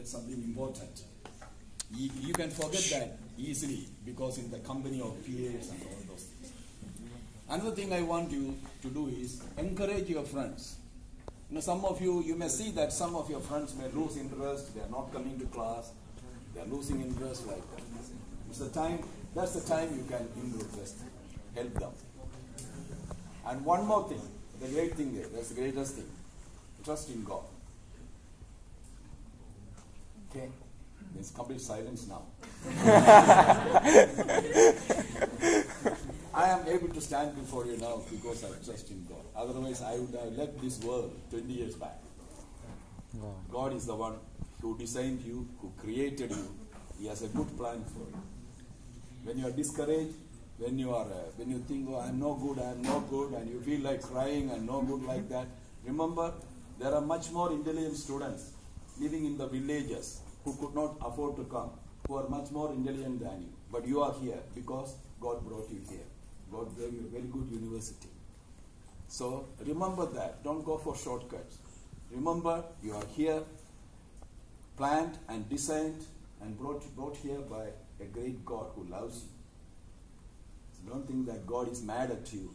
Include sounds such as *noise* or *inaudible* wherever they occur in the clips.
That's something important. You, you can forget that easily because in the company of peers and all those things. Another thing I want you to do is encourage your friends. You know, some of you, you may see that some of your friends may lose interest, they are not coming to class, they are losing interest like that. It's the time, that's the time you can interest, help them. And one more thing, the great thing there, that's the greatest thing. Trust in God. Okay? There's complete silence now. *laughs* I am able to stand before you now because I trust in God. Otherwise, I would have left this world 20 years back. God is the one who designed you, who created you. He has a good plan for you. When you are discouraged, when you are, uh, when you think, oh, I'm no good, I'm no good, and you feel like crying and no good like that, remember there are much more intelligent students living in the villages who could not afford to come, who are much more intelligent than you. But you are here because God brought you here. God gave you a very good university. So remember that. Don't go for shortcuts. Remember, you are here, planned and designed and brought, brought here by a great God who loves you. So don't think that God is mad at you,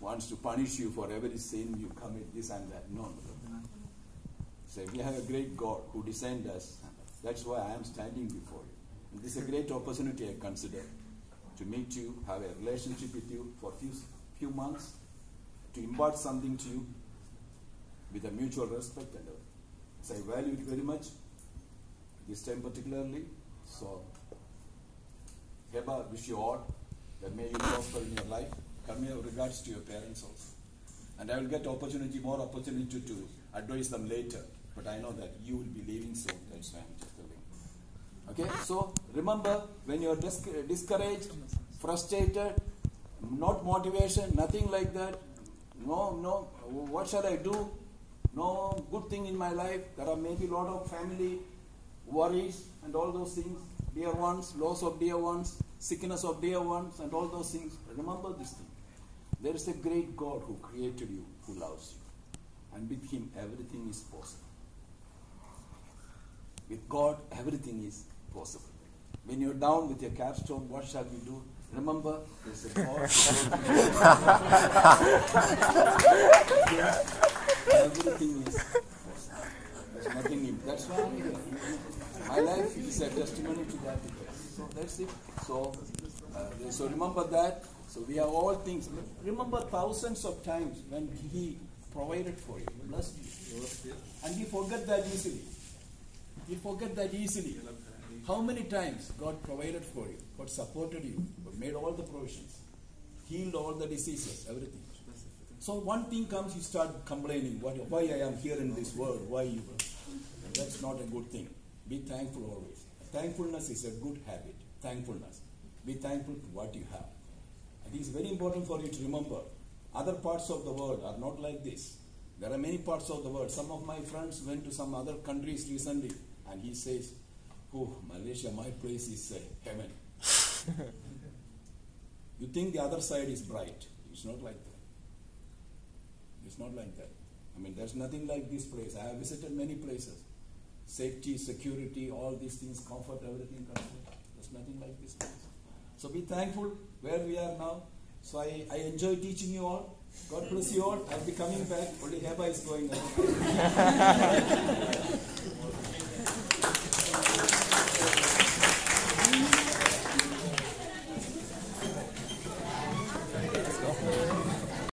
wants to punish you for every sin you commit, this and that. No, no. So we have a great God who designed us. That's why I am standing before you. And this is a great opportunity I consider to meet you, have a relationship with you for a few, few months, to impart something to you with a mutual respect and everything. So I value it very much, this time particularly. So, Heba, wish you all that may you prosper in your life. Come here regards to your parents also. And I will get opportunity, more opportunity to advise them later. But I know that you will be leaving soon. That's why I'm just telling. Okay, so remember when you're dis- discouraged, frustrated, not motivation, nothing like that. No, no, what shall I do? No good thing in my life. There are maybe a lot of family worries and all those things. Dear ones, loss of dear ones, sickness of dear ones, and all those things. Remember this thing. There is a great God who created you, who loves you. And with Him, everything is possible. With God, everything is possible. When you're down with your capstone, what shall we do? Remember, there's a *laughs* God. everything is possible. There's nothing new. That's why. My life is a testimony to that. So that's it. So, uh, so remember that. So we have all things. Remember thousands of times when He provided for you, blessed you, and we forget that easily. We forget that easily. How many times God provided for you, God supported you, God made all the provisions, healed all the diseases, everything. So one thing comes, you start complaining, why I am here in this world, why you? That's not a good thing. Be thankful always. Thankfulness is a good habit. Thankfulness. Be thankful to what you have. It is very important for you to remember. Other parts of the world are not like this. There are many parts of the world. Some of my friends went to some other countries recently, and he says, "Oh, Malaysia, my place is uh, heaven." *laughs* you think the other side is bright? It's not like that. It's not like that. I mean, there's nothing like this place. I have visited many places. Safety, security, all these things, comfort, everything. Comfort. There's nothing like this place. So be thankful where we are now. So I, I enjoy teaching you all. God bless you all. I'll be coming back. Only Heba is going on. *laughs*